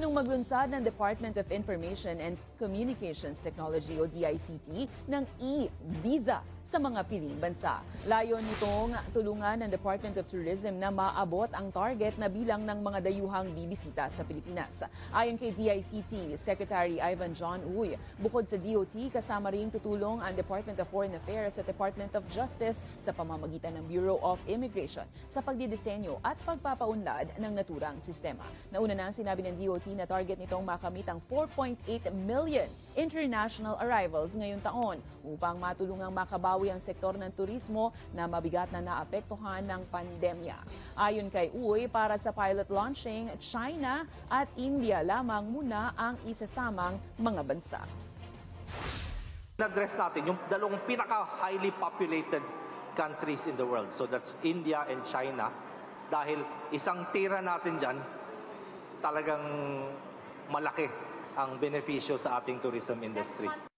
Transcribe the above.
Planong maglunsad ng Department of Information and Communications Technology o DICT ng e-visa sa mga piling bansa. Layon nitong tulungan ng Department of Tourism na maabot ang target na bilang ng mga dayuhang bibisita sa Pilipinas. Ayon kay DICT Secretary Ivan John Uy, bukod sa DOT, kasama rin tutulong ang Department of Foreign Affairs at Department of Justice sa pamamagitan ng Bureau of Immigration sa pagdidisenyo at pagpapaunlad ng naturang sistema. Nauna na sinabi ng DOT na target nitong makamit ang 4.8 million international arrivals ngayong taon upang matulungang makabawi ang sektor ng turismo na mabigat na naapektuhan ng pandemya. Ayon kay Uy, para sa pilot launching, China at India lamang muna ang isasamang mga bansa. address natin yung dalawang pinaka-highly populated countries in the world. So that's India and China. Dahil isang tira natin dyan, talagang malaki ang benepisyo sa ating tourism industry.